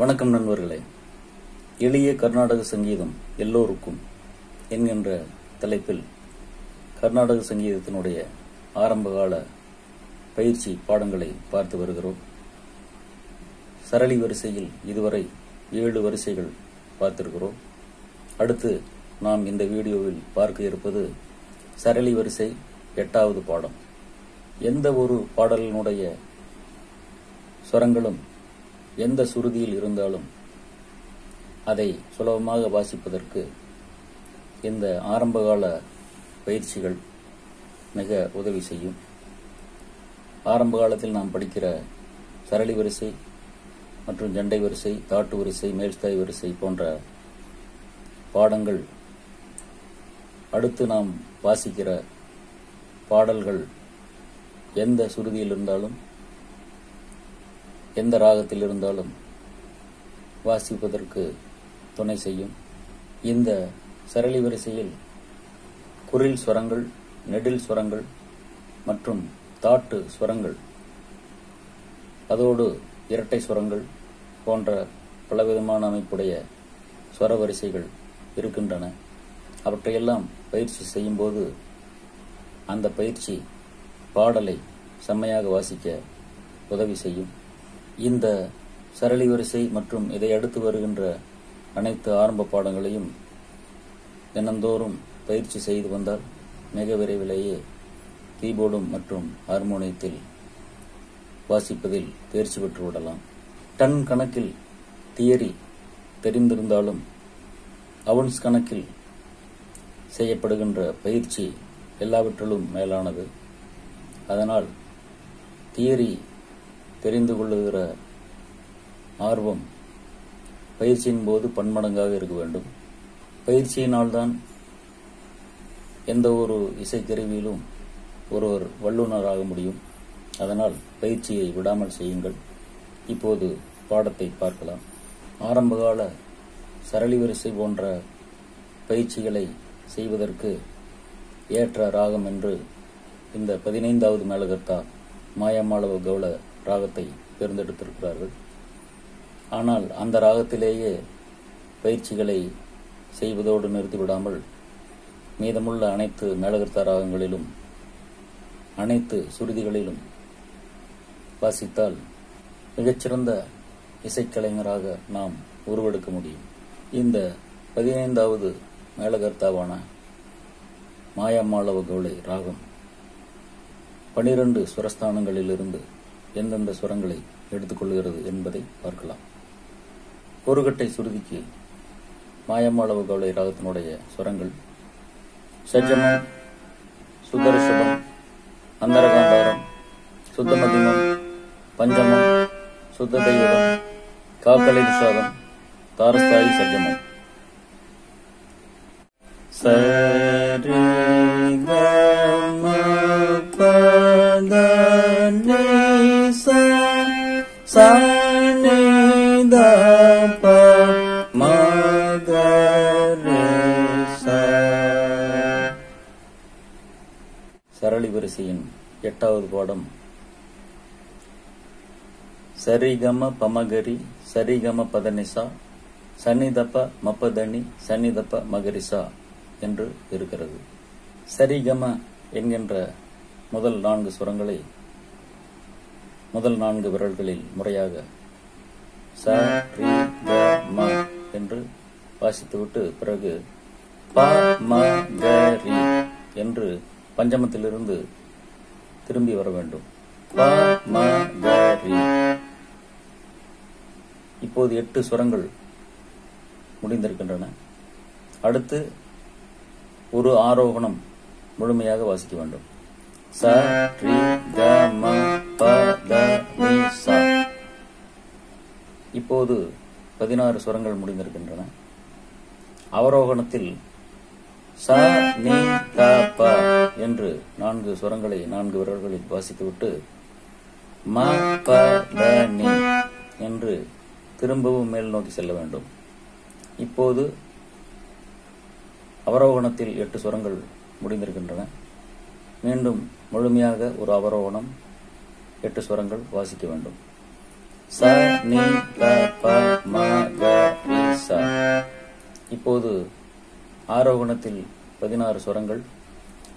வணக்கம் நண்பர்களே. எளிய கர்நாடக சங்கீதம் எல்லோருக்கும் என்கின்ற தலைப்பில் கர்நாடக சங்கீதத்தினுடைய ஆரம்பகால பயிற்சி பாடங்களை பார்த்து வருகிறோம். சரளி வரிசையில் இதுவரை ஏழு வரிசைகள் பார்த்திருக்கிறோம். அடுத்து நாம் இந்த வீடியோவில் பார்க்க இருப்பது சரளி வரிசை எட்டாவது பாடம். எந்த ஒரு பாடலினுடைய ஸ்வரங்களும் எந்த சுருதியில் இருந்தாலும் அதை சுலபமாக வாசிப்பதற்கு இந்த ஆரம்பகால பயிற்சிகள் மிக உதவி செய்யும். ஆரம்ப காலத்தில் நாம் படிக்கிற சரளி வரிசை மற்றும் ஜண்டை வரிசை தாட்டு வரிசை மேல்ஸ்தாய் வரிசை போன்ற பாடங்கள் அடுத்து நாம் வாசிக்கிற பாடல்கள் எந்த சுருதியில் இருந்தாலும் எந்த ராகத்தில் இருந்தாலும் வாசிப்பதற்கு துணை செய்யும். இந்த சரளி வரிசையில் குரில் ஸ்வரங்கள் நெடில் ஸ்வரங்கள் மற்றும் தாட்டு ஸ்வரங்கள் அதோடு இரட்டை ஸ்வரங்கள் போன்ற பலவிதமான அமைப்புடைய ஸ்வர வரிசைகள் இருக்கின்றன. அவற்றையெல்லாம் பயிற்சி செய்யும்போது அந்த பயிற்சி பாடலை செம்மையாக வாசிக்க உதவி செய்யும். இந்த சரளி வரிசை மற்றும் இதை அடுத்து வருகின்ற அனைத்து ஆரம்ப பாடங்களையும் தினந்தோறும் பயிற்சி செய்து வந்தால் மிக விரைவிலேயே கீபோர்டும் மற்றும் ஹார்மோனியத்தில் வாசிப்பதில் தேர்ச்சி பெற்று விடலாம். டன் கணக்கில் தியரி தெரிந்திருந்தாலும் அவுன்ஸ் கணக்கில் செய்யப்படுகின்ற பயிற்சி எல்லாவற்றிலும் மேலானது. அதனால் தியரி தெரிந்து கொள்ளுகிற ஆர்வம் பயிற்சியின் போது பன்மடங்காக இருக்க வேண்டும். பயிற்சியினால்தான் எந்த ஒரு இசைக்கருவியிலும் ஒருவர் வல்லுநராக முடியும். அதனால் பயிற்சியை விடாமல் செய்யுங்கள். இப்போது பாடத்தை பார்க்கலாம். ஆரம்பகால சரளி வரிசை போன்ற பயிற்சிகளை செய்வதற்கு ஏற்ற ராகம் என்று இந்த பதினைந்தாவது மேலகர்த்தா மாயமாளவ கவுள ராகத்தை தேர்ந்தெடுத்திருக்கிறார்கள். ஆனால் அந்த ராகத்திலேயே பயிற்சிகளை செய்வதோடு நிறுத்திவிடாமல் மீதமுள்ள அனைத்து மேலகர்த்தா ராகங்களிலும் அனைத்து சுருதிகளிலும் வாசித்தால் மிகச்சிறந்த இசைக்கலைஞராக நாம் உருவெடுக்க முடியும். இந்த பதினைந்தாவது மேலகர்த்தாவான மாயம்மாளவ கவுளை ராகம் பனிரெண்டு சுரஸ்தானங்களிலிருந்து எந்தெந்த சுரங்களை எடுத்துக்கொள்கிறது என்பதை பார்க்கலாம். ஒரு கட்டை சுருதிக்கு மாயமாளவு கவலை ராகத்தினுடைய சுரங்கள். சஜ்ஜமம் சுதர்ஷபம் அந்தரகாந்தாரம் சுத்தமதிமம் பஞ்சமம் சுத்த தெய்வம் காக்கலை நிஷாதம் தாரஸ்தாயி சஜ்ஜமம். ச சனி சரளி வரிசையின் எட்டாவது பாடம். சரிகம பமகரி சரிகம பதனிசா சன்னிதப்ப மப்பதனி சன்னிதப்ப மகரிசா என்று இருக்கிறது. சரிகம என்கின்ற முதல் நான்கு சுரங்களை முதல் நான்கு விரல்களில் முறையாக ச ரி க ம என்று வாசித்துவிட்டு பிறகு ப ம க ரி என்று பஞ்சமத்திலிருந்து திரும்பி வர வேண்டும். ப ம க ரி. இப்போது எட்டு சுரங்கள் முடிந்திருக்கின்றன. அடுத்து ஒரு ஆரோகணம் முழுமையாக வாசிக்க வேண்டும். ச ரி க ம ப த இப்போது பதினாறு சுரங்கள் முடிந்திருக்கின்றன. அவரோகணத்தில் ச நி த ப என்று நான்கு சுரங்களை நான்கு விரல்களில் வாசித்துவிட்டு ம ப த நி என்று திரும்பவும் மேல் நோக்கி செல்ல வேண்டும். இப்போது அவரோகணத்தில் எட்டு சுரங்கள் முடிந்திருக்கின்றன. மீண்டும் முழுமையாக ஒரு அவரோகணம் எட்டு ஸ்வரங்கள் வாசிக்க வேண்டும். ச நி ல ப ம க ச. இப்போது ஆரோகணத்தில் பதினாறு ஸ்வரங்கள்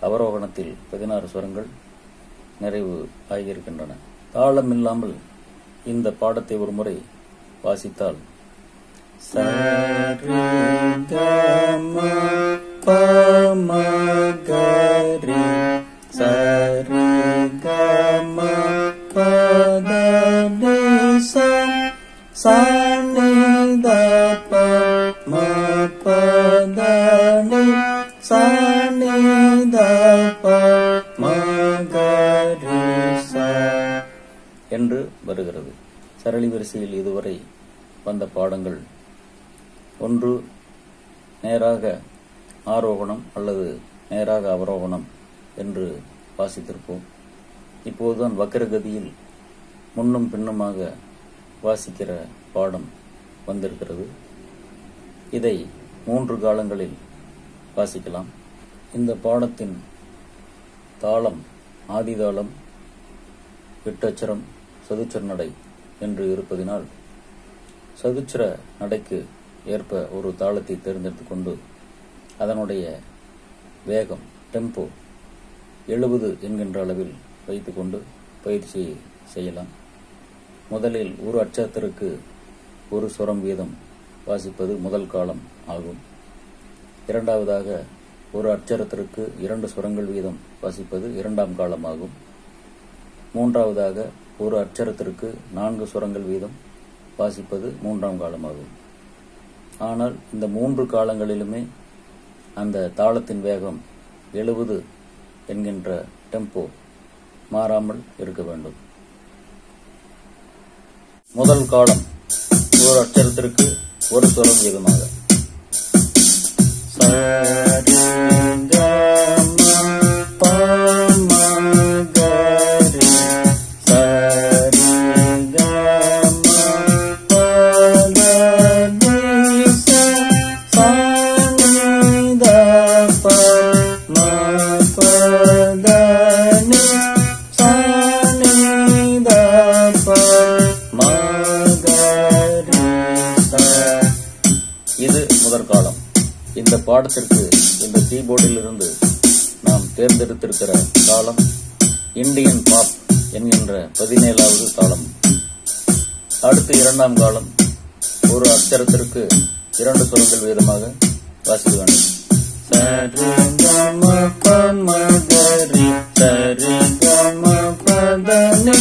அவரோகணத்தில் பதினாறு ஸ்வரங்கள் நிறைவு ஆகியிருக்கின்றன. தாளம் இல்லாமல் இந்த பாடத்தை ஒரு முறை வாசித்தால் சரி என்று வருகிறது. சரளி வரிசையில் இதுவரை வந்த பாடங்கள் ஒன்று நேராக ஆரோகணம் அல்லது நேராக அவரோகணம் என்று வாசித்திருப்போம். இப்போதுதான் வக்கரகதியில் முன்னும் பின்னுமாக வாசிக்கிற பாடம் வந்திருக்கிறது. இதை மூன்று காலங்களில் வாசிக்கலாம். இந்த பாடத்தின் தாளம் ஆதிதாளம் விட்டச்சரம் சதுச்சர நடை என்று இருப்பதினால் சதுச்சர நடைக்கு ஏற்ப ஒரு தாளத்தை தேர்ந்தெடுத்து கொண்டு அதனுடைய வேகம் டெம்போ எழுபது என்கின்ற அளவில் வைத்துக்கொண்டு பயிற்சி செய்யலாம். முதலில் ஒரு அச்சத்திற்கு ஒரு சுரம் வீதம் வாசிப்பது முதல் காலம் ஆகும். இரண்டாவதாக ஒரு அச்சரத்திற்கு இரண்டு சுரங்கள் வீதம் வாசிப்பது இரண்டாம் காலமாகும் மூன்றாவதாக ஒரு அச்சரத்திற்கு நான்கு சுரங்கள் வீதம் வாசிப்பது மூன்றாம் காலமாகும். ஆனால் இந்த மூன்று காலங்களிலுமே அந்த தாளத்தின் வேகம் எழுபது என்கின்ற டெம்போ மாறாமல் இருக்க வேண்டும். முதல் காலம் ஒரு அச்சரத்திற்கு ஒரு சுரம் வீதமாக. பாடத்திற்கு இந்த கீபோர்டில் இருந்து நாம் தேர்ந்தெடுத்திருக்கிற தாளம் இந்தியன் பாப் என்கின்ற பதினேழாவது தாளம் அடுத்து இரண்டாம் காலம் ஒரு அச்சரத்திற்கு இரண்டு சுரங்கள் வீதமாக வாசிக்க வேண்டும். சரி கம பம சரி கம பத நி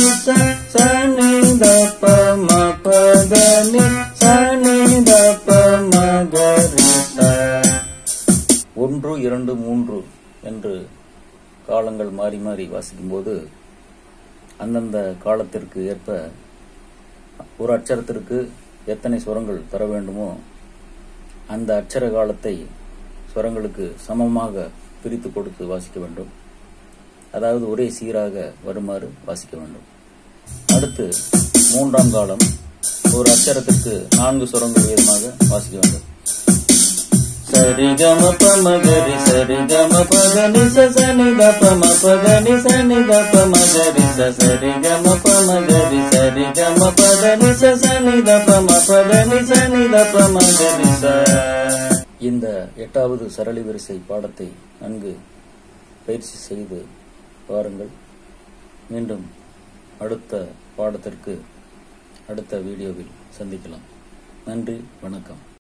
மாறி வாசிக்கும்போது அந்தந்த காலத்திற்கு ஏற்ப ஒரு அச்சரத்திற்கு எத்தனை சுரங்கள் தர வேண்டுமோ அந்த அச்சர காலத்தை சுரங்களுக்கு சமமாக பிரித்து கொடுத்து வாசிக்க வேண்டும். அதாவது ஒரே சீராக வருமாறு வாசிக்க வேண்டும். அடுத்து மூன்றாம் காலம் ஒரு அச்சரத்திற்கு நான்கு சுரங்கள் வீதமாக வாசிக்க வேண்டும். சரிகம பமகரி சரிகம கரி சரி கம பத நி ச சனி த ப ம பத சனி த கரி ச சரி கம பம கரி சரி கம சனி த ப சனி கரி இந்த எட்டாவது சரளி வரிசை பாடத்தை நன்கு பயிற்சி செய்து பாருங்கள். மீண்டும் அடுத்த பாடத்திற்கு அடுத்த வீடியோவில் சந்திக்கலாம். நன்றி வணக்கம்.